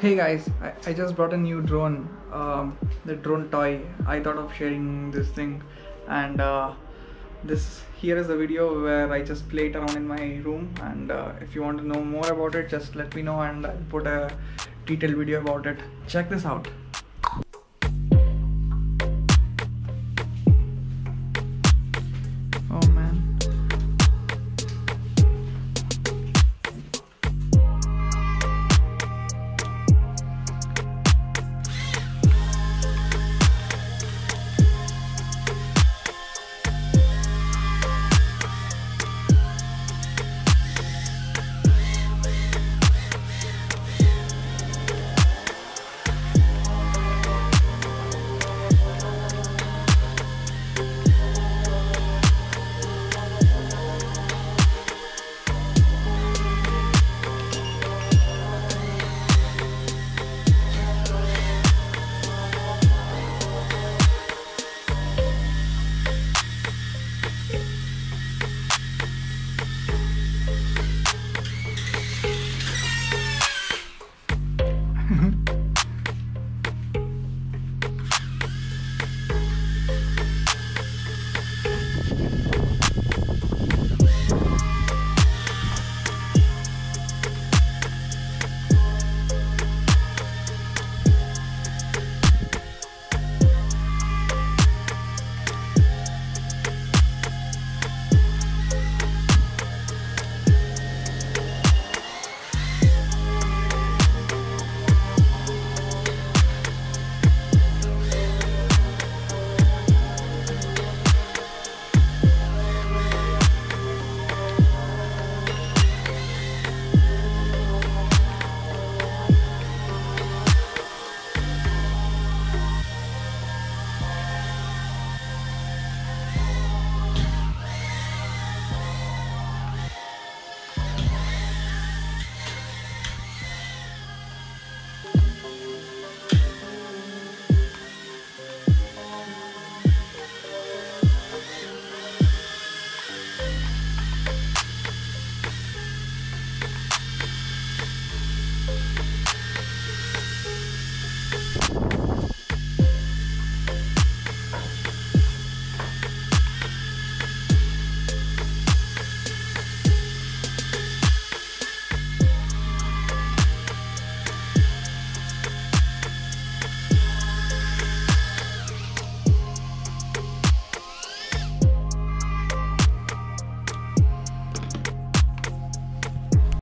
Hey guys, I, I just brought a new drone, um, the drone toy. I thought of sharing this thing, and uh, this here is a video where I just play it around in my room. And uh, if you want to know more about it, just let me know, and I'll put a detailed video about it. Check this out.